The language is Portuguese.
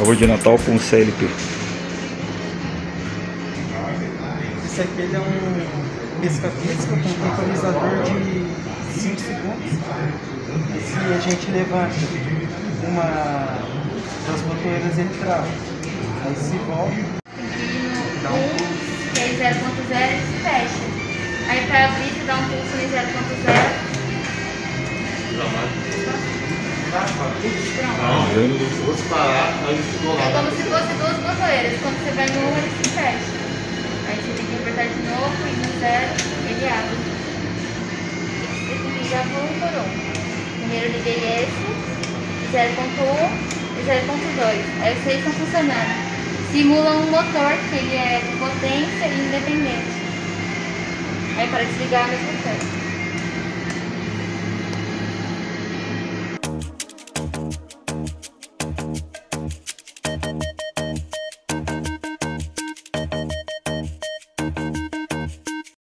árvore de Natal com CLP. Esse aqui ele é um pisca-pisca com temporizador de 5 segundos. E se a gente levar uma das botoeiras ele trava. Aí se volta, Dá um pulso. Que é 0.0 e se fecha. Aí pra abrir, você dá um pulso em 0.0. Não, eu se fosse parar, aí ficou É lá. como se fosse duas botoeiras. Quando você vai no 1, ele se fecha. Aí você tem que apertar de novo e no 0 ele abre. E tem que ligar um por um. Primeiro liguei esse, 0.1 e 0.2. Aí os seis estão funcionando. Simula um motor que ele é de potência e independente. Aí para desligar ao mesmo tempo.